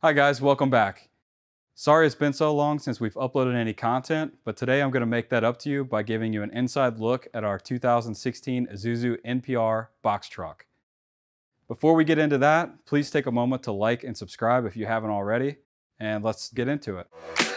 Hi guys, welcome back. Sorry it's been so long since we've uploaded any content, but today I'm going to make that up to you by giving you an inside look at our 2016 Isuzu NPR box truck. Before we get into that, please take a moment to like and subscribe if you haven't already, and let's get into it.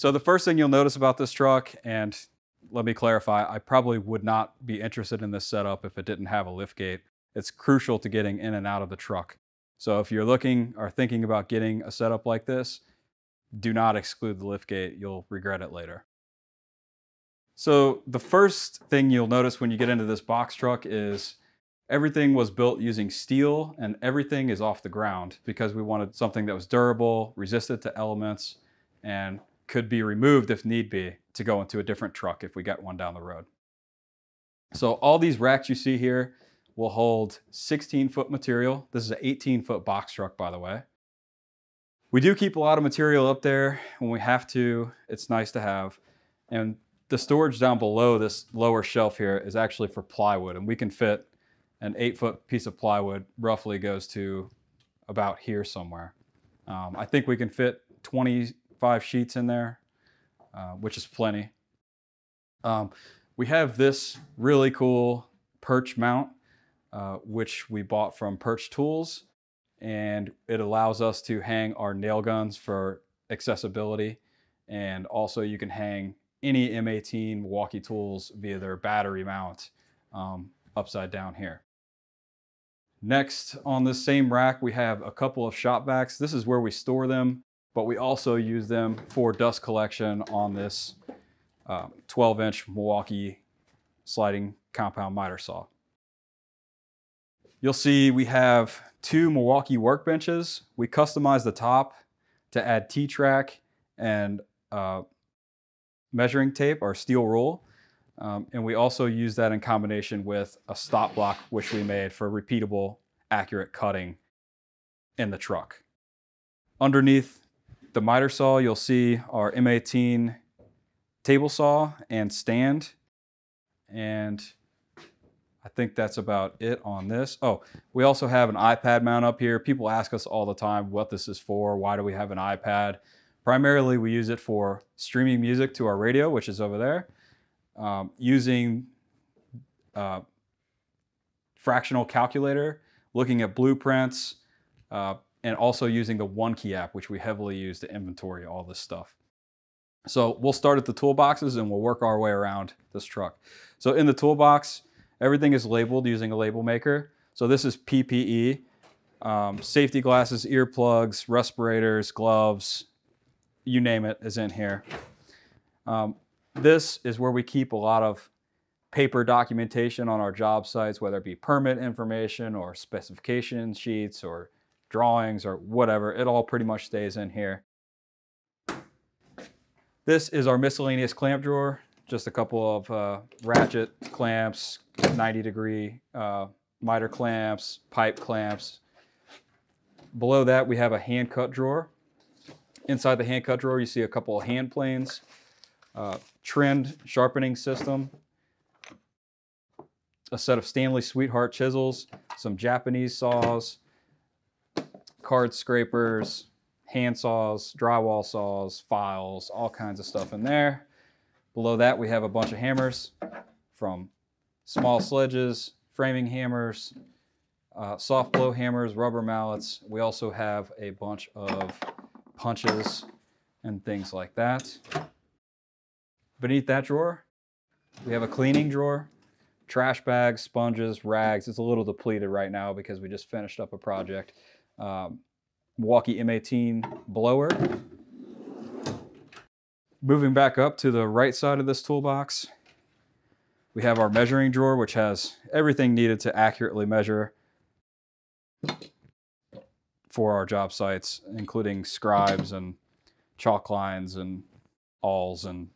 So the first thing you'll notice about this truck, and let me clarify, I probably would not be interested in this setup if it didn't have a lift gate. It's crucial to getting in and out of the truck. So if you're looking or thinking about getting a setup like this, do not exclude the lift gate. You'll regret it later. So the first thing you'll notice when you get into this box truck is everything was built using steel and everything is off the ground because we wanted something that was durable, resistant to elements, and could be removed if need be to go into a different truck if we get one down the road. So all these racks you see here will hold 16 foot material. This is an 18 foot box truck, by the way. We do keep a lot of material up there when we have to. It's nice to have. And the storage down below this lower shelf here is actually for plywood and we can fit an eight foot piece of plywood roughly goes to about here somewhere. Um, I think we can fit 20 five sheets in there, uh, which is plenty. Um, we have this really cool perch mount, uh, which we bought from Perch Tools, and it allows us to hang our nail guns for accessibility. And also you can hang any M18 Milwaukee tools via their battery mount um, upside down here. Next on this same rack, we have a couple of shop vacs. This is where we store them but we also use them for dust collection on this 12-inch um, Milwaukee sliding compound miter saw. You'll see we have two Milwaukee workbenches. We customized the top to add T-track and uh, measuring tape or steel rule. Um, and we also use that in combination with a stop block, which we made for repeatable, accurate cutting in the truck. Underneath the miter saw, you'll see our M18 table saw and stand. And I think that's about it on this. Oh, we also have an iPad mount up here. People ask us all the time what this is for. Why do we have an iPad? Primarily, we use it for streaming music to our radio, which is over there, um, using uh, fractional calculator, looking at blueprints, uh, and also using the OneKey app, which we heavily use to inventory all this stuff. So we'll start at the toolboxes and we'll work our way around this truck. So in the toolbox, everything is labeled using a label maker. So this is PPE, um, safety glasses, earplugs, respirators, gloves, you name it is in here. Um, this is where we keep a lot of paper documentation on our job sites, whether it be permit information or specification sheets or drawings or whatever, it all pretty much stays in here. This is our miscellaneous clamp drawer, just a couple of uh, ratchet clamps, 90 degree uh, miter clamps, pipe clamps. Below that, we have a hand cut drawer. Inside the hand cut drawer, you see a couple of hand planes, uh, trend sharpening system, a set of Stanley Sweetheart chisels, some Japanese saws, card scrapers, hand saws, drywall saws, files, all kinds of stuff in there. Below that, we have a bunch of hammers from small sledges, framing hammers, uh, soft blow hammers, rubber mallets. We also have a bunch of punches and things like that. Beneath that drawer, we have a cleaning drawer, trash bags, sponges, rags. It's a little depleted right now because we just finished up a project um, Milwaukee M18 blower. Moving back up to the right side of this toolbox, we have our measuring drawer, which has everything needed to accurately measure for our job sites, including scribes and chalk lines and awls and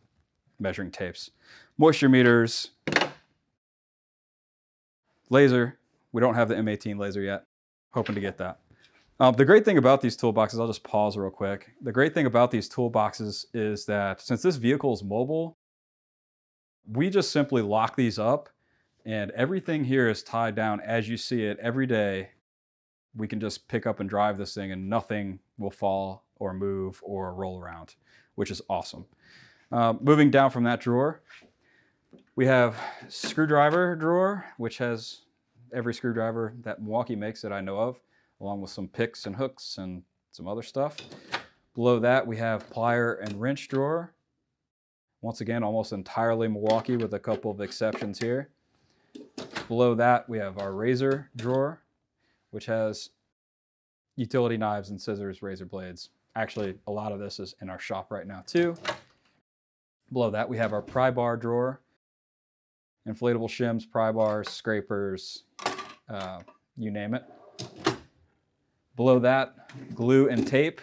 measuring tapes. Moisture meters, laser. We don't have the M18 laser yet. Hoping to get that. Um, the great thing about these toolboxes, I'll just pause real quick. The great thing about these toolboxes is that since this vehicle is mobile, we just simply lock these up and everything here is tied down as you see it every day. We can just pick up and drive this thing and nothing will fall or move or roll around, which is awesome. Uh, moving down from that drawer, we have screwdriver drawer, which has every screwdriver that Milwaukee makes that I know of, along with some picks and hooks and some other stuff. Below that, we have plier and wrench drawer. Once again, almost entirely Milwaukee with a couple of exceptions here. Below that, we have our razor drawer, which has utility knives and scissors, razor blades. Actually, a lot of this is in our shop right now too. Below that, we have our pry bar drawer, inflatable shims, pry bars, scrapers, uh, you name it. Below that, glue and tape.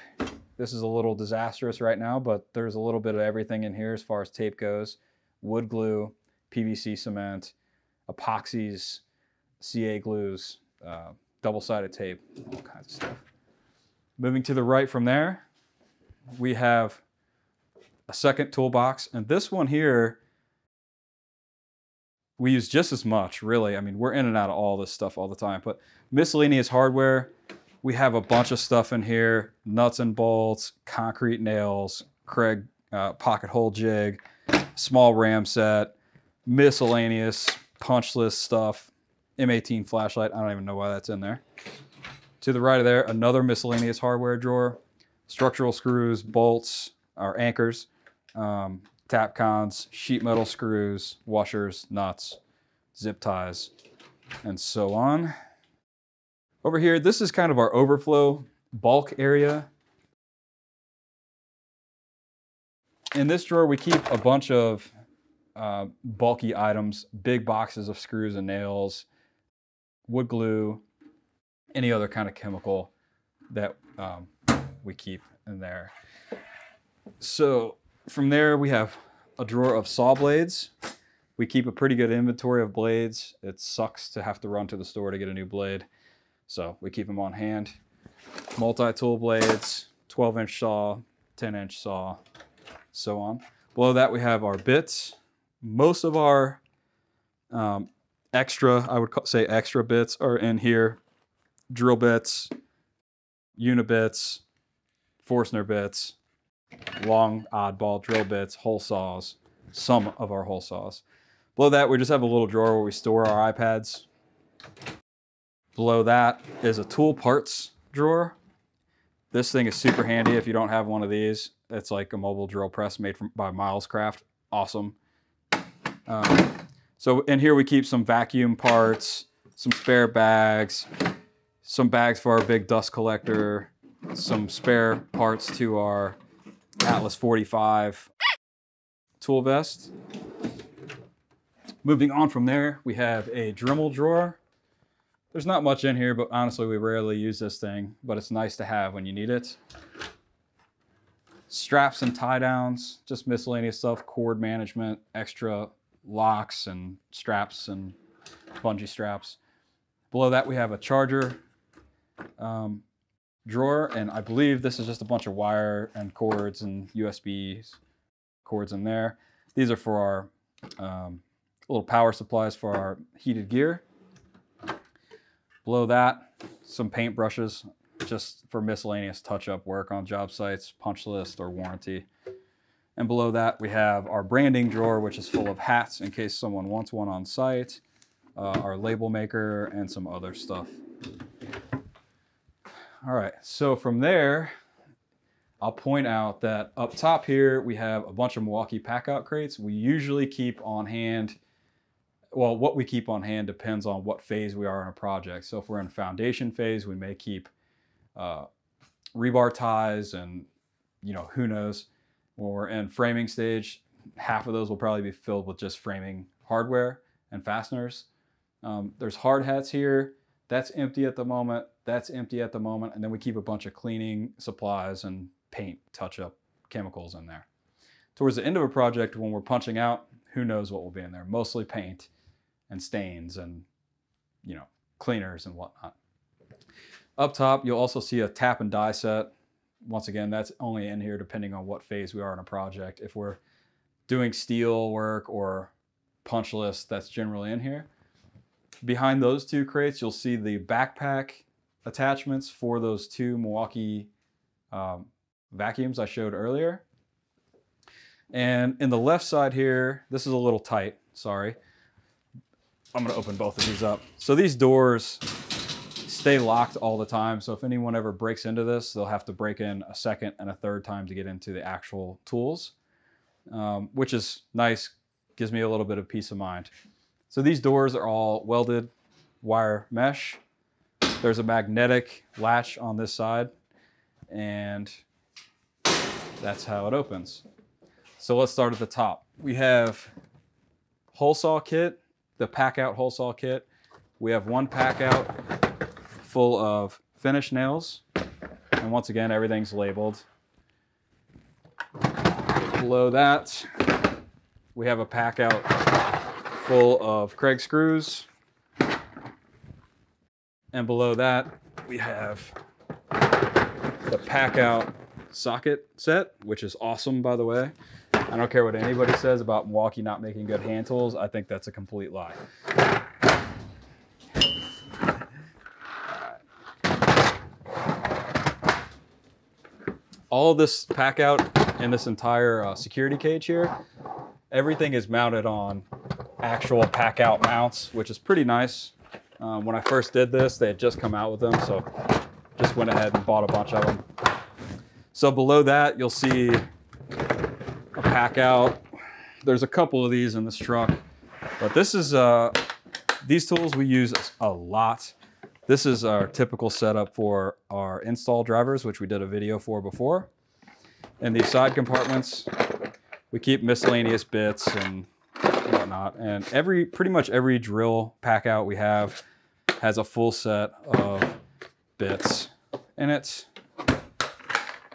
This is a little disastrous right now, but there's a little bit of everything in here as far as tape goes. Wood glue, PVC cement, epoxies, CA glues, uh, double-sided tape, all kinds of stuff. Moving to the right from there, we have a second toolbox, and this one here, we use just as much, really. I mean, we're in and out of all this stuff all the time, but miscellaneous hardware, we have a bunch of stuff in here, nuts and bolts, concrete nails, Kreg uh, pocket hole jig, small Ramset, miscellaneous punch list stuff, M18 flashlight. I don't even know why that's in there. To the right of there, another miscellaneous hardware drawer, structural screws, bolts, or anchors, um, Tapcons, sheet metal screws, washers, nuts, zip ties, and so on. Over here, this is kind of our overflow bulk area. In this drawer, we keep a bunch of uh, bulky items, big boxes of screws and nails, wood glue, any other kind of chemical that um, we keep in there. So from there, we have a drawer of saw blades. We keep a pretty good inventory of blades. It sucks to have to run to the store to get a new blade. So we keep them on hand. Multi-tool blades, 12 inch saw, 10 inch saw, so on. Below that we have our bits. Most of our um, extra, I would say extra bits are in here. Drill bits, unibits, Forstner bits, long oddball drill bits, hole saws, some of our hole saws. Below that, we just have a little drawer where we store our iPads. Below that is a tool parts drawer. This thing is super handy if you don't have one of these. It's like a mobile drill press made from, by Milescraft. Awesome. Um, so in here we keep some vacuum parts, some spare bags, some bags for our big dust collector, some spare parts to our Atlas 45 tool vest. Moving on from there, we have a Dremel drawer. There's not much in here, but honestly, we rarely use this thing, but it's nice to have when you need it. Straps and tie downs, just miscellaneous stuff, cord management, extra locks and straps and bungee straps. Below that, we have a charger um, drawer, and I believe this is just a bunch of wire and cords and USB cords in there. These are for our um, little power supplies for our heated gear. Below that, some paint brushes just for miscellaneous touch-up work on job sites, punch list, or warranty. And below that, we have our branding drawer, which is full of hats in case someone wants one on site, uh, our label maker, and some other stuff. All right, so from there, I'll point out that up top here, we have a bunch of Milwaukee packout crates. We usually keep on hand well, what we keep on hand depends on what phase we are in a project. So if we're in foundation phase, we may keep uh, rebar ties and, you know, who knows. When we're in framing stage, half of those will probably be filled with just framing hardware and fasteners. Um, there's hard hats here. That's empty at the moment. That's empty at the moment. And then we keep a bunch of cleaning supplies and paint touch-up chemicals in there. Towards the end of a project, when we're punching out, who knows what will be in there. Mostly paint and stains and, you know, cleaners and whatnot. Up top, you'll also see a tap and die set. Once again, that's only in here depending on what phase we are in a project. If we're doing steel work or punch list, that's generally in here. Behind those two crates, you'll see the backpack attachments for those two Milwaukee um, vacuums I showed earlier. And in the left side here, this is a little tight, sorry. I'm gonna open both of these up. So these doors stay locked all the time. So if anyone ever breaks into this, they'll have to break in a second and a third time to get into the actual tools, um, which is nice, gives me a little bit of peace of mind. So these doors are all welded wire mesh. There's a magnetic latch on this side and that's how it opens. So let's start at the top. We have hole saw kit, the pack out hole saw kit. We have one pack out full of finish nails. And once again, everything's labeled. Below that, we have a pack out full of Kreg screws. And below that, we have the pack out socket set, which is awesome, by the way. I don't care what anybody says about Milwaukee not making good hand tools. I think that's a complete lie. All this pack out in this entire uh, security cage here, everything is mounted on actual pack out mounts, which is pretty nice. Um, when I first did this, they had just come out with them, so just went ahead and bought a bunch of them. So below that, you'll see a pack out. There's a couple of these in this truck, but this is, uh, these tools we use a lot. This is our typical setup for our install drivers, which we did a video for before. In these side compartments, we keep miscellaneous bits and whatnot. And every, pretty much every drill pack out we have has a full set of bits in it.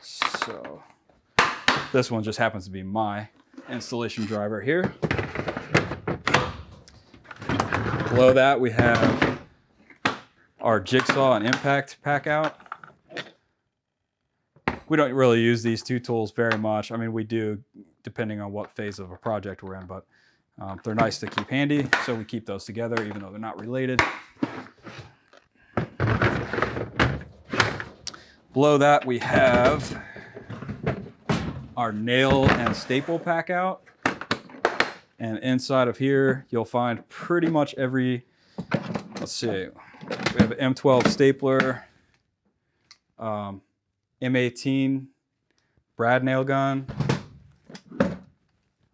So this one just happens to be my installation driver here. Below that we have our jigsaw and impact pack out. We don't really use these two tools very much. I mean, we do depending on what phase of a project we're in, but um, they're nice to keep handy, so we keep those together even though they're not related. Below that we have our nail and staple pack out. And inside of here, you'll find pretty much every, let's see, we have an M12 stapler, um, M18 brad nail gun,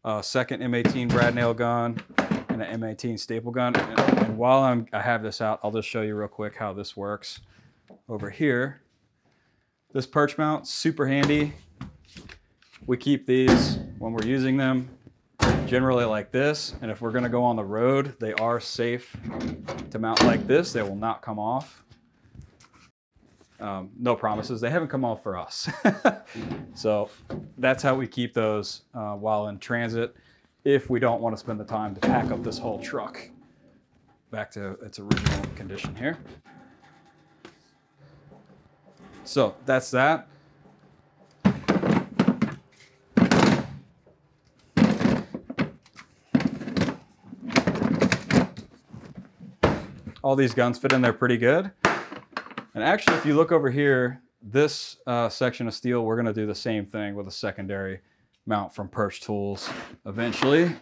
a second M18 brad nail gun, and an M18 staple gun. And, and while I'm, I have this out, I'll just show you real quick how this works. Over here, this perch mount, super handy. We keep these when we're using them generally like this. And if we're gonna go on the road, they are safe to mount like this. They will not come off. Um, no promises. They haven't come off for us. so that's how we keep those uh, while in transit if we don't want to spend the time to pack up this whole truck back to its original condition here. So that's that. All these guns fit in there pretty good. And actually, if you look over here, this uh, section of steel, we're gonna do the same thing with a secondary mount from Perch Tools eventually.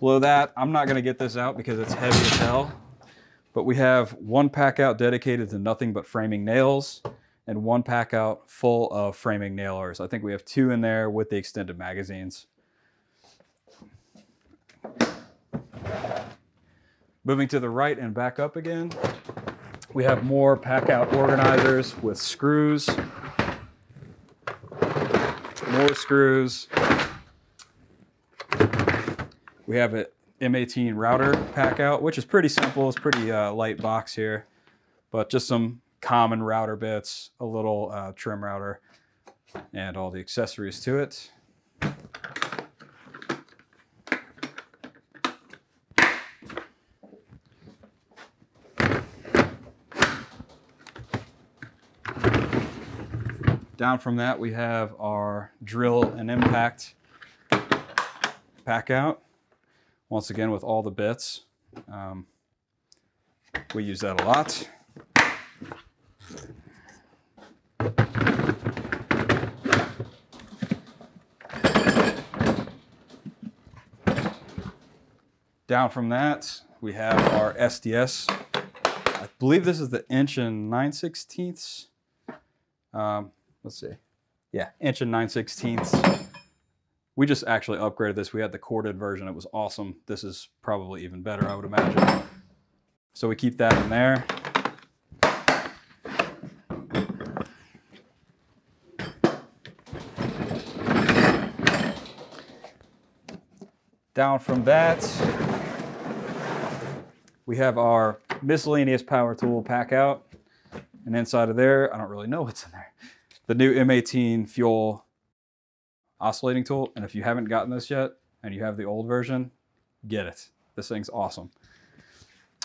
Below that, I'm not gonna get this out because it's heavy as hell, but we have one pack out dedicated to nothing but framing nails and one pack out full of framing nailers. I think we have two in there with the extended magazines. Moving to the right and back up again, we have more pack out organizers with screws, more screws. We have an M18 router pack out, which is pretty simple. It's pretty uh, light box here, but just some common router bits, a little uh, trim router, and all the accessories to it. Down from that, we have our drill and impact pack out. Once again, with all the bits. Um, we use that a lot. Down from that, we have our SDS. I believe this is the inch and 9 sixteenths. Um, let's see. Yeah, inch and 9 sixteenths. We just actually upgraded this. We had the corded version. It was awesome. This is probably even better, I would imagine. So we keep that in there. Down from that, we have our miscellaneous power tool pack out. And inside of there, I don't really know what's in there. The new M18 fuel oscillating tool. And if you haven't gotten this yet and you have the old version, get it. This thing's awesome.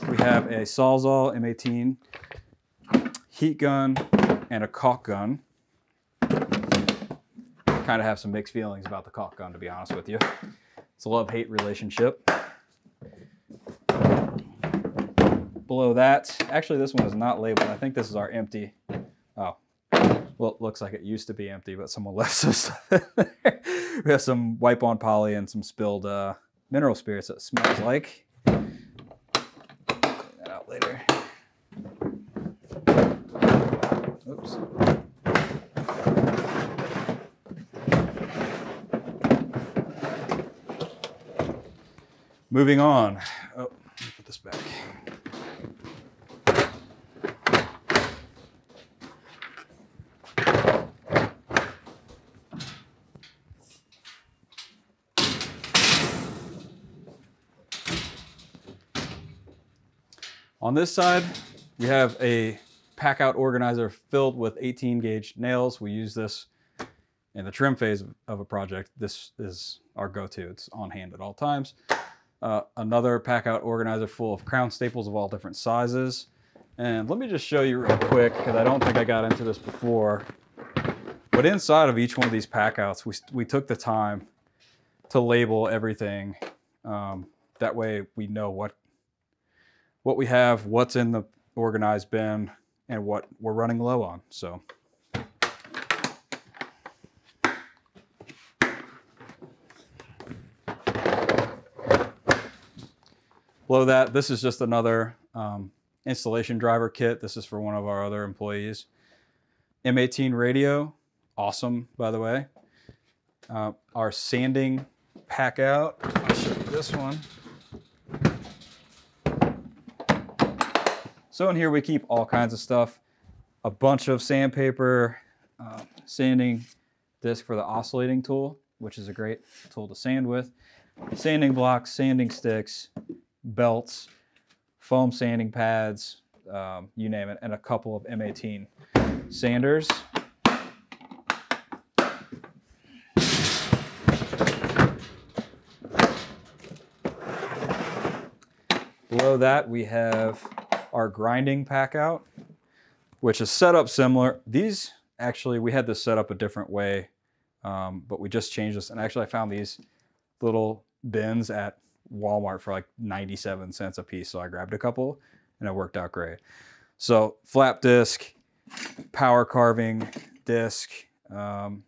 We have a Sawzall M18 heat gun and a caulk gun. Kind of have some mixed feelings about the caulk gun, to be honest with you. It's a love-hate relationship. Below that, actually this one is not labeled. I think this is our empty. Well, it looks like it used to be empty, but someone left some stuff in there. We have some wipe-on poly and some spilled uh, mineral spirits that smells like. Clean that out later. Oops. Moving on. Oh, let me put this back. On this side, we have a pack out organizer filled with 18 gauge nails. We use this in the trim phase of a project. This is our go-to. It's on hand at all times. Uh, another pack out organizer full of crown staples of all different sizes. And let me just show you real quick, because I don't think I got into this before. But inside of each one of these pack outs, we, we took the time to label everything. Um, that way we know what what we have, what's in the organized bin, and what we're running low on. So. Below that, this is just another um, installation driver kit. This is for one of our other employees. M18 radio, awesome, by the way. Uh, our sanding pack out, this one. So in here we keep all kinds of stuff. A bunch of sandpaper, uh, sanding disc for the oscillating tool, which is a great tool to sand with. Sanding blocks, sanding sticks, belts, foam sanding pads, um, you name it, and a couple of M18 sanders. Below that, we have our grinding pack out, which is set up similar. These, actually, we had this set up a different way, um, but we just changed this. And actually, I found these little bins at Walmart for like 97 cents a piece. So I grabbed a couple and it worked out great. So flap disc, power carving disc, um,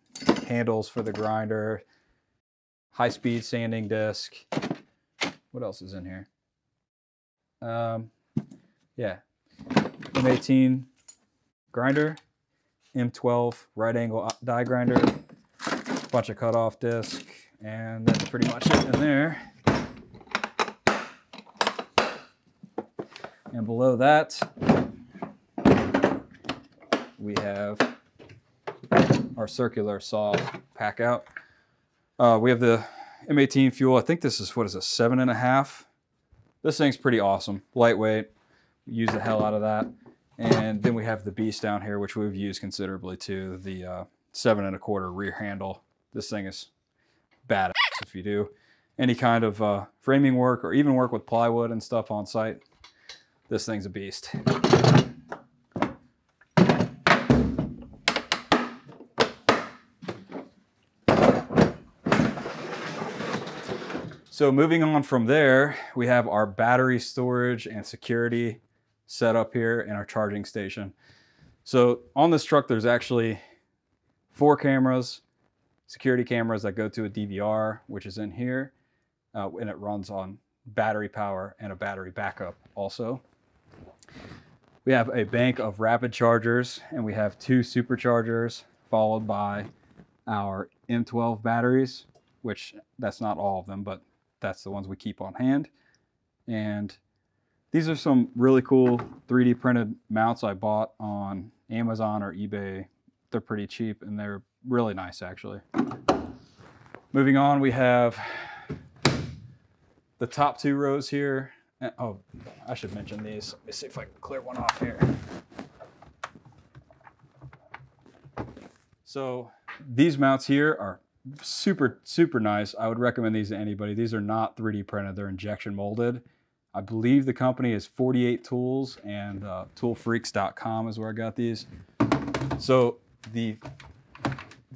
handles for the grinder, high speed sanding disc. What else is in here? Um, yeah, M18 grinder, M12 right angle die grinder, bunch of cutoff disc, and that's pretty much it in there. And below that, we have our circular saw pack out. Uh, we have the M18 fuel. I think this is, what is it, seven and a half? This thing's pretty awesome. Lightweight, use the hell out of that. And then we have the Beast down here, which we've used considerably too, the uh, seven and a quarter rear handle. This thing is badass if you do any kind of uh, framing work or even work with plywood and stuff on site. This thing's a beast. So moving on from there, we have our battery storage and security set up here in our charging station. So on this truck, there's actually four cameras, security cameras that go to a DVR, which is in here, uh, and it runs on battery power and a battery backup also. We have a bank of rapid chargers and we have two superchargers followed by our M12 batteries, which that's not all of them, but that's the ones we keep on hand. And these are some really cool 3D printed mounts I bought on Amazon or eBay. They're pretty cheap and they're really nice actually. Moving on, we have the top two rows here. Oh, I should mention these. Let me see if I can clear one off here. So these mounts here are super, super nice. I would recommend these to anybody. These are not 3D printed, they're injection molded. I believe the company is 48 Tools and uh, toolfreaks.com is where I got these. So the,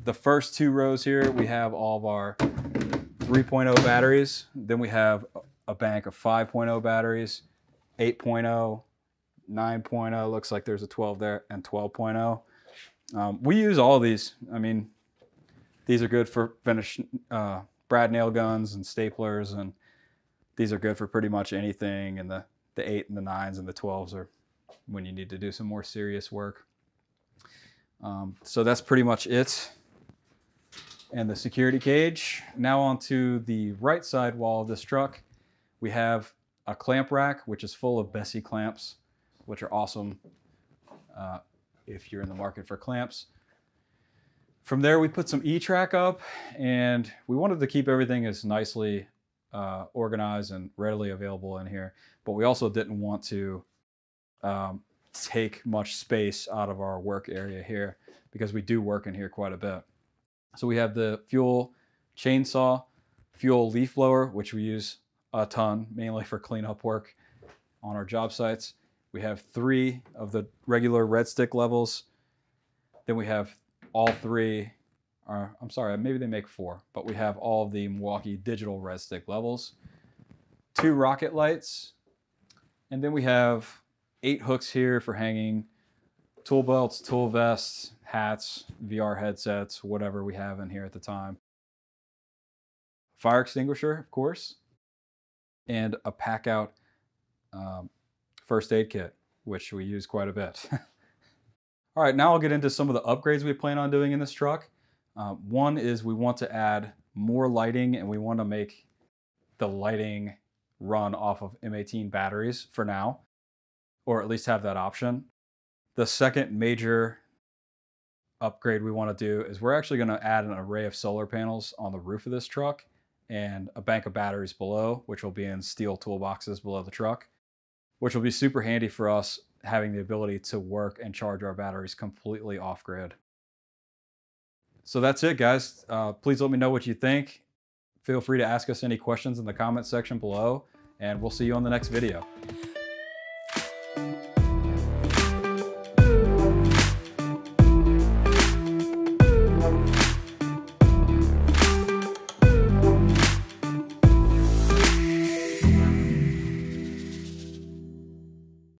the first two rows here, we have all of our 3.0 batteries. Then we have a bank of 5.0 batteries, 8.0, 9.0, looks like there's a 12 there, and 12.0. Um, we use all these. I mean, these are good for finish uh, brad nail guns and staplers, and these are good for pretty much anything. And the the eight and the nines and the twelves are when you need to do some more serious work. Um, so that's pretty much it. And the security cage. Now onto the right side wall of this truck, we have a clamp rack, which is full of Bessey clamps, which are awesome uh, if you're in the market for clamps. From there, we put some E-track up and we wanted to keep everything as nicely uh, organized and readily available in here, but we also didn't want to um, take much space out of our work area here because we do work in here quite a bit. So we have the fuel chainsaw, fuel leaf blower, which we use a ton, mainly for cleanup work on our job sites. We have three of the regular red stick levels. Then we have all three, or I'm sorry, maybe they make four, but we have all the Milwaukee digital red stick levels, two rocket lights, and then we have eight hooks here for hanging tool belts, tool vests, hats, VR headsets, whatever we have in here at the time. Fire extinguisher, of course, and a pack out um, first aid kit, which we use quite a bit. All right, now I'll get into some of the upgrades we plan on doing in this truck. Uh, one is we want to add more lighting and we want to make the lighting run off of M18 batteries for now, or at least have that option. The second major upgrade we want to do is we're actually going to add an array of solar panels on the roof of this truck and a bank of batteries below, which will be in steel toolboxes below the truck, which will be super handy for us having the ability to work and charge our batteries completely off grid. So that's it, guys. Uh, please let me know what you think. Feel free to ask us any questions in the comment section below, and we'll see you on the next video.